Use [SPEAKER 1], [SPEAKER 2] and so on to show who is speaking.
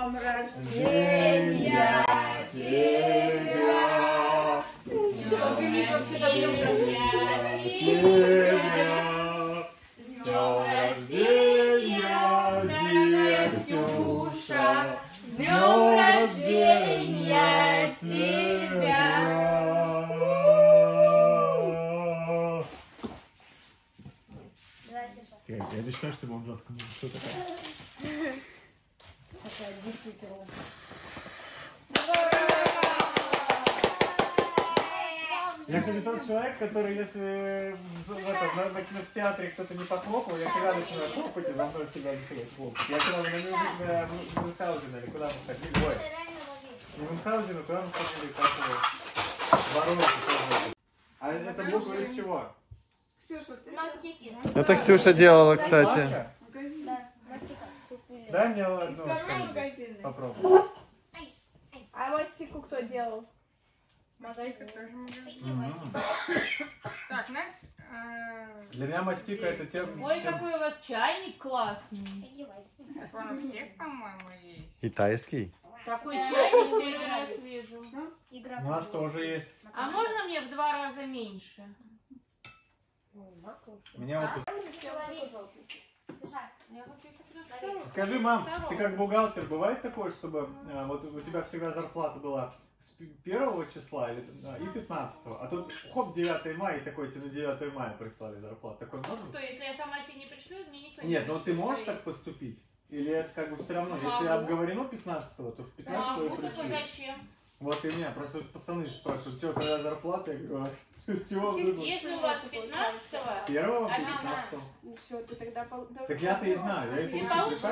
[SPEAKER 1] днем рождения тебя. Днем рождения, дорогая Ксюша. Днем рождения тебя.
[SPEAKER 2] Я, я мечтаю, чтобы он заткнул. Что такое? Я, кстати, тот человек, который, если в, в, это, на, на кинотеатре кто-то не похлопал, я всегда начинаю хлопать и за мной всегда начинают хлопать. Я когда на Мюнхен- на Мюнхгаузен или куда мы ходили, ой, не Мюнхгаузен, а куда мы ходили, как его, Воронеж тоже. А это буква из чего?
[SPEAKER 1] Ксюша, ты.
[SPEAKER 3] Это Ксюша делала, кстати.
[SPEAKER 2] Дай мне одну что-нибудь попробуй.
[SPEAKER 4] А мастику кто делал?
[SPEAKER 1] Магазин тоже. Так, знаешь, э,
[SPEAKER 2] Для меня мастика это тем,
[SPEAKER 5] Ой, какой у вас чайник классный.
[SPEAKER 1] он у всех, по-моему, есть.
[SPEAKER 3] Китайский.
[SPEAKER 5] Такой чайник первый раз вижу.
[SPEAKER 2] У нас тоже есть.
[SPEAKER 5] А можно мне в два раза меньше?
[SPEAKER 2] Меня вот
[SPEAKER 5] Я хочу.
[SPEAKER 2] Скажи, мам, ты как бухгалтер, бывает такое, чтобы э, вот у тебя всегда зарплата была с пи- первого числа или, э, и 15 а тут хоп, 9 мая, и такой тебе на 9 мая прислали зарплату. Такой
[SPEAKER 5] Ну
[SPEAKER 2] можно?
[SPEAKER 5] что, если я сама себе не пришлю, мне никто не
[SPEAKER 2] Нет, ну ты можешь так поступить? Или это как бы все равно, если
[SPEAKER 5] Могу.
[SPEAKER 2] обговорено 15 то в 15 и
[SPEAKER 5] Могу, только
[SPEAKER 2] пришли.
[SPEAKER 5] зачем?
[SPEAKER 2] Вот и меня, просто пацаны спрашивают, что, когда зарплата, я говорю, «А с чего выбор?
[SPEAKER 5] Если у вас 15
[SPEAKER 2] Первого
[SPEAKER 5] А
[SPEAKER 2] или 15
[SPEAKER 4] Ну все, ты тогда...
[SPEAKER 2] Так я-то и знаю, я и
[SPEAKER 5] получите